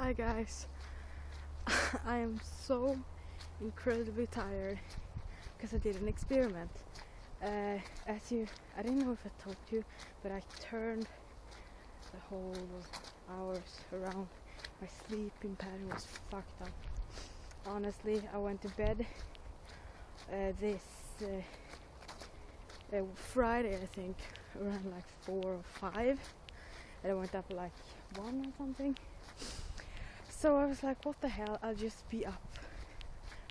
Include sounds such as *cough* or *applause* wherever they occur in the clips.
Hi guys. *laughs* I am so incredibly tired because I did an experiment. Uh, as you, I didn't know if I told you, but I turned the whole hours around. My sleeping pattern was fucked up. Honestly, I went to bed uh, this uh, uh, Friday, I think, around like four or five, and I went up like one or something. So I was like, what the hell? I'll just be up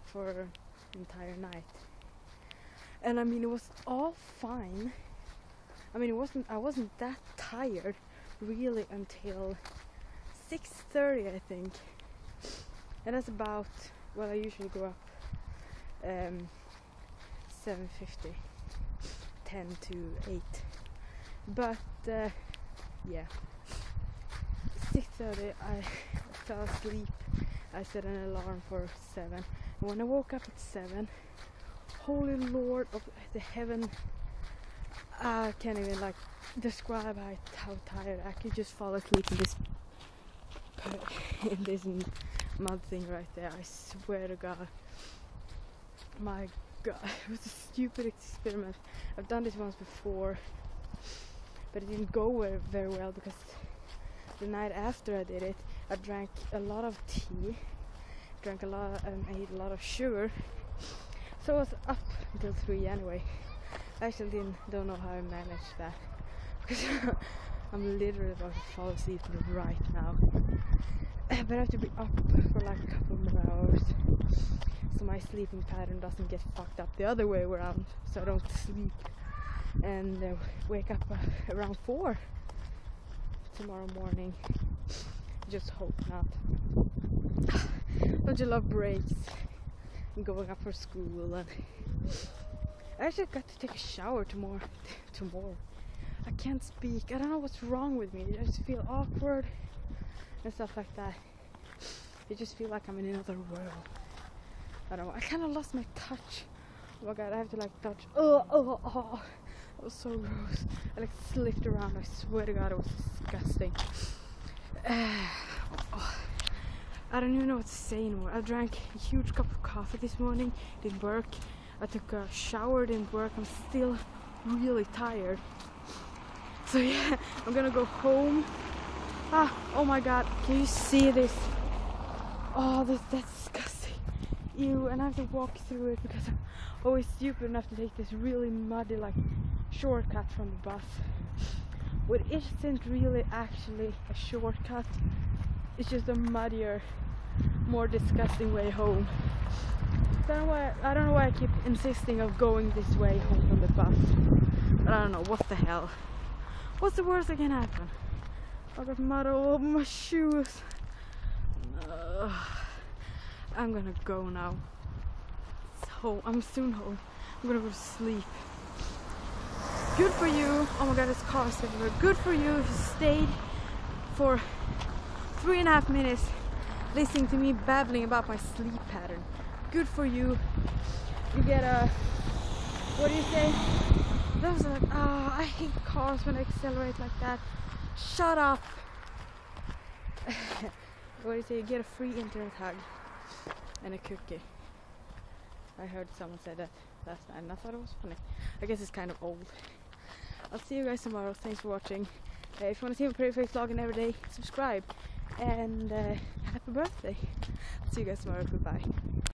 for entire night. And I mean, it was all fine. I mean, it wasn't. I wasn't that tired really until 6:30, I think. And that's about well, I usually go up um, 7:50, 10 to 8. But uh, yeah, 6:30, I fell asleep. I set an alarm for 7. And when I woke up at 7, holy lord of the heaven, I can't even like describe how, tired I could just fall asleep in this in this mud thing right there. I swear to God. My God, *laughs* it was a stupid experiment. I've done this once before, but it didn't go very well because the night after I did it, I drank a lot of tea, drank a lot, and ate a lot of sugar. So I was up until three anyway. I actually didn't, don't know how I managed that *laughs* because I'm literally about to fall asleep right now. But I have to be up for like a couple more hours so my sleeping pattern doesn't get fucked up the other way around so I don't sleep and uh, wake up uh, around four tomorrow morning. Just hope not. *sighs* Don't you love breaks and going up for school and I actually got to take a shower tomorrow *laughs* tomorrow. I can't speak. I don't know what's wrong with me. I just feel awkward and stuff like that. I just feel like I'm in another world. I don't know. I kind of lost my touch. Oh my god, I have to like touch. Oh, oh, oh. It was so gross. I like slipped around. I swear to God, it was disgusting. *sighs* I don't even know what to say anymore. I drank a huge cup of coffee this morning. Didn't work. I took a shower. Didn't work. I'm still really tired. So yeah, *laughs* I'm gonna go home. Ah, oh my God! Can you see this? Oh, this, that's disgusting. Ew, and I have to walk through it because I'm always stupid enough to take this really muddy like shortcut from the bus. It isn't really actually a shortcut. It's just a muddier, more disgusting way home. I don't know why I don't know why I keep insisting of going this way home from the bus. But I don't know what the hell. What's the worst that can happen? I got mud all over my shoes. Ugh. I'm gonna go now. Home. I'm soon home. I'm gonna go to sleep. Good for you. Oh my god, it's cars everywhere. Good for you. You stayed for three and a half minutes listening to me babbling about my sleep pattern. Good for you. You get a what do you say? Those are like, oh, I hate cars when I accelerate like that. Shut up. *laughs* what do you say? You get a free internet hug and a cookie. I heard someone say that last night and I thought it was funny. I guess it's kind of old. I'll see you guys tomorrow. Thanks for watching. Uh, if you want to see my pretty face vlogging every day, subscribe. And uh, happy birthday. See you guys tomorrow. Goodbye.